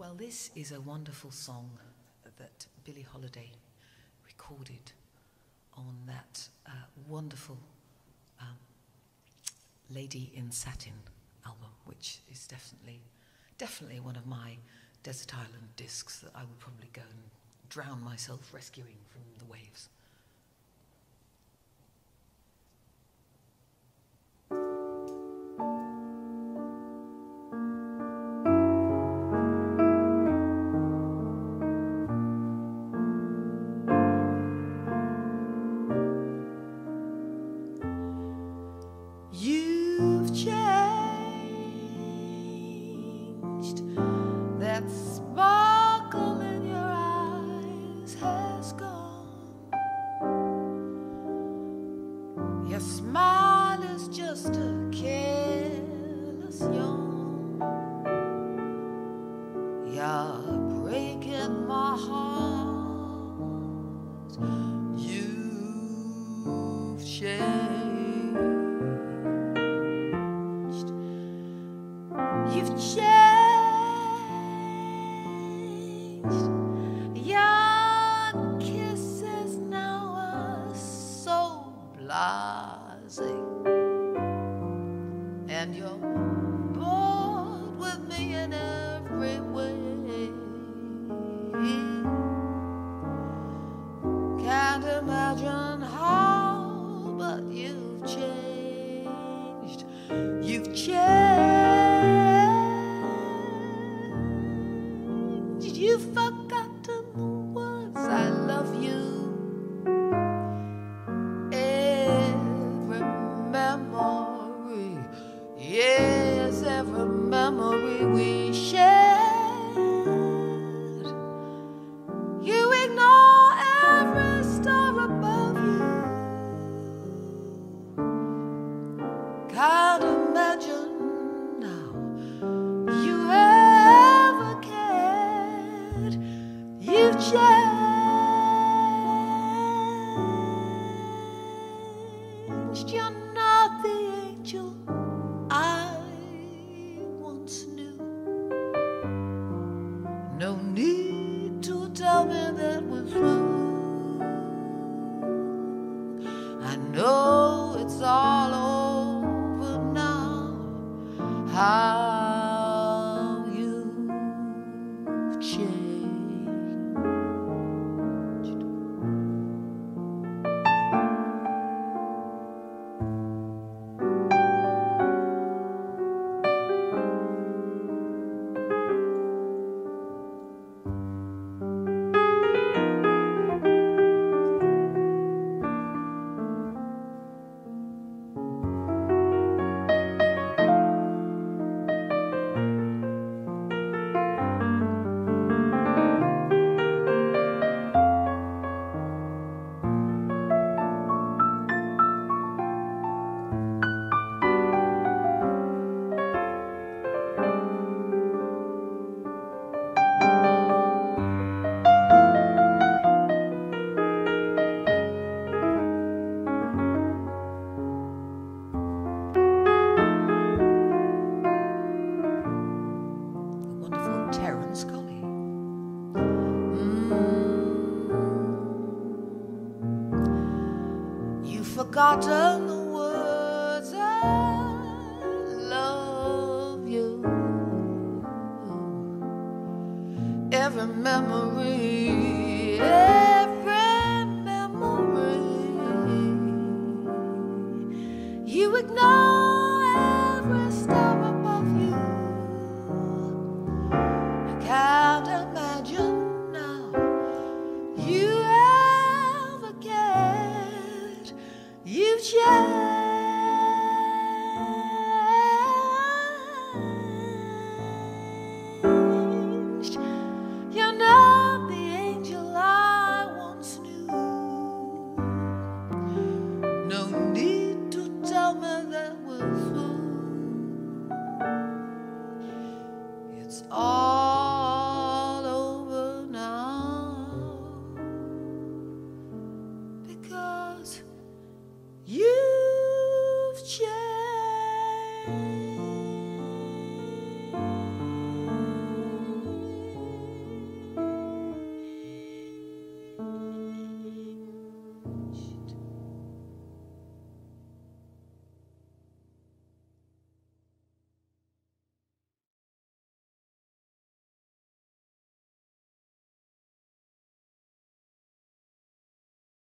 Well, this is a wonderful song that Billie Holiday recorded on that uh, wonderful um, Lady in Satin album, which is definitely, definitely one of my Desert Island discs that I would probably go and drown myself rescuing from the waves. You've you've How forgotten the words I love you. Every memory, every memory. You ignore changed. You're not the angel I once knew. No need to tell me that we're through. It's all over now because. You've changed.